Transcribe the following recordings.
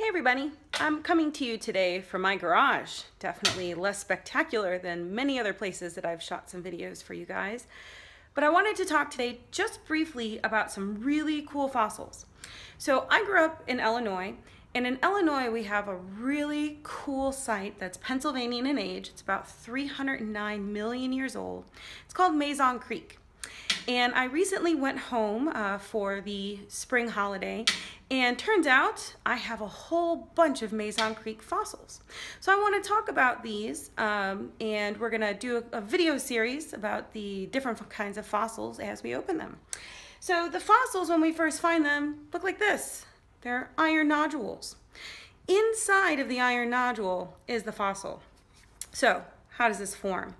Hey everybody, I'm coming to you today from my garage. Definitely less spectacular than many other places that I've shot some videos for you guys. But I wanted to talk today just briefly about some really cool fossils. So I grew up in Illinois and in Illinois we have a really cool site that's Pennsylvanian in age. It's about 309 million years old. It's called Mazon Creek. And I recently went home uh, for the spring holiday and turns out I have a whole bunch of Mazon Creek fossils. So I want to talk about these um, and we're going to do a, a, video series about the different kinds of fossils as we open them. So the fossils, when we first find them, look like this. They're iron nodules. Inside of the iron nodule is the fossil. So how does this form?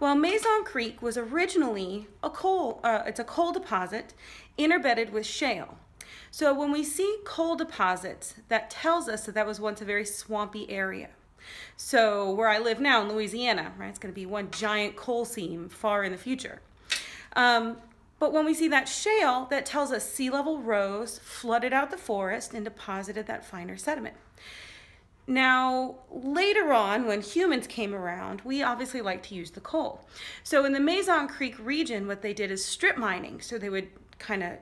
Well, Mazon Creek was originally a coal, uh, it's a coal deposit interbedded with shale. So when we see coal deposits, that tells us that that was once a very swampy area. So where I live now in Louisiana, right, it's going to be one giant coal seam far in the future. Um, but when we see that shale, that tells us sea level rose, flooded out the forest, and deposited that finer sediment. Now, later on, when humans came around, we obviously like to use the coal. So in the Mazon Creek region, what they did is strip mining. So they would kind of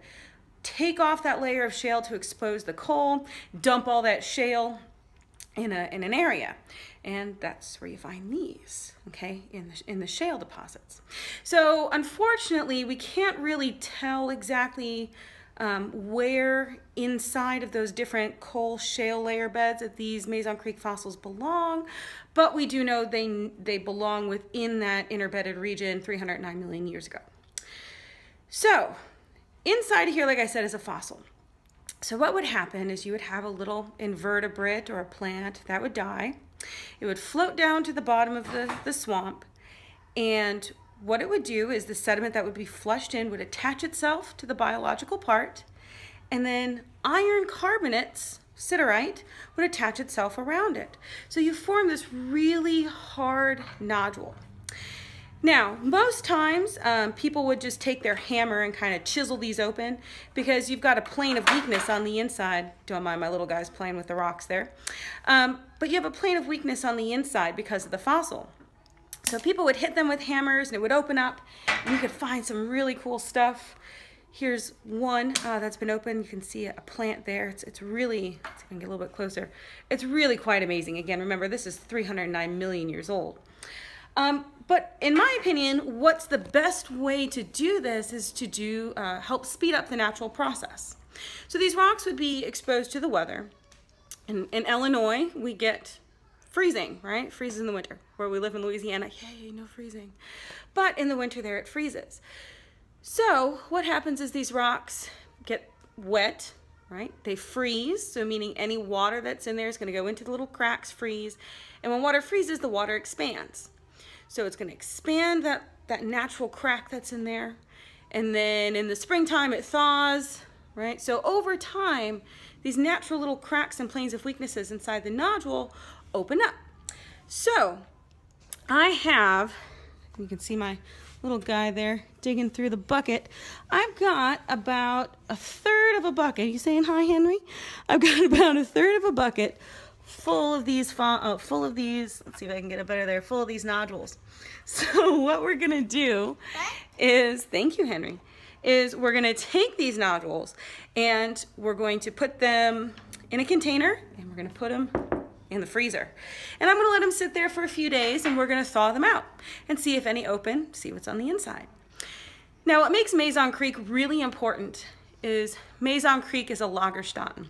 take off that layer of shale to expose the coal, dump all that shale in, a, in an area. And that's where you find these, okay, in the, in the shale deposits. So unfortunately, we can't really tell exactly um, where inside of those different coal shale layer beds that these Mazon Creek fossils belong, but we do know they, they belong within that interbedded region 309 million years ago. So Inside of here, like I said, is a fossil. So what would happen is you would have a little invertebrate or a plant that would die. It would float down to the bottom of the, the swamp and what it would do is the sediment that would be flushed in would attach itself to the biological part and then iron carbonates, siderite, would attach itself around it. So you form this really hard nodule. Now, most times um, people would just take their hammer and kind of chisel these open because you've got a plane of weakness on the inside. Don't mind my little guys playing with the rocks there. Um, but you have a plane of weakness on the inside because of the fossil. So people would hit them with hammers and it would open up and you could find some really cool stuff. Here's one uh, that's been opened. You can see a plant there. It's, it's really, let's see if I can get a little bit closer. It's really quite amazing. Again, remember this is 309 million years old. Um, but in my opinion, what's the best way to do this is to do uh, help speed up the natural process. So these rocks would be exposed to the weather. In, in Illinois, we get freezing, right? Freezes in the winter. Where we live in Louisiana, yay, no freezing. But in the winter there, it freezes. So what happens is these rocks get wet, right? They freeze, so meaning any water that's in there is gonna go into the little cracks, freeze. And when water freezes, the water expands. So it's gonna expand that, that natural crack that's in there. And then in the springtime it thaws, right? So over time, these natural little cracks and planes of weaknesses inside the nodule open up. So I have, you can see my little guy there digging through the bucket. I've got about a third of a bucket. Are you saying hi, Henry? I've got about a third of a bucket full of these, uh, full of these, let's see if I can get it better there, full of these nodules. So what we're gonna do is, thank you, Henry, is we're gonna take these nodules and we're going to put them in a container and we're gonna put them in the freezer. And I'm gonna let them sit there for a few days and we're gonna thaw them out and see if any open, see what's on the inside. Now what makes Mazon Creek really important is Mazon Creek is a Lagerstätten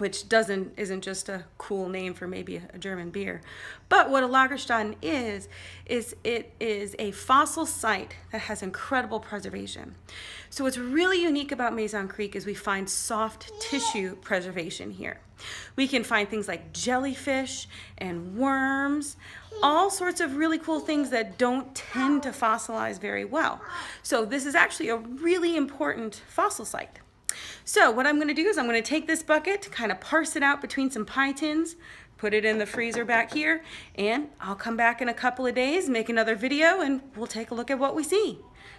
which doesn't isn't just a cool name for maybe a, German beer. But what a Lagerstätten is, is it is a fossil site that has incredible preservation. So what's really unique about Mazon Creek is we find soft tissue preservation here. We can find things like jellyfish and worms, all sorts of really cool things that don't tend to fossilize very well. So this is actually a really important fossil site. So what I'm gonna do is I'm gonna take this bucket, kind of parse it out between some pie tins, put it in the freezer back here, and I'll come back in a couple of days, make another video, and we'll take a look at what we see.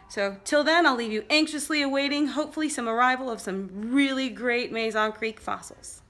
So till then, I'll leave you anxiously awaiting, hopefully some arrival of some really great Mazon Creek fossils.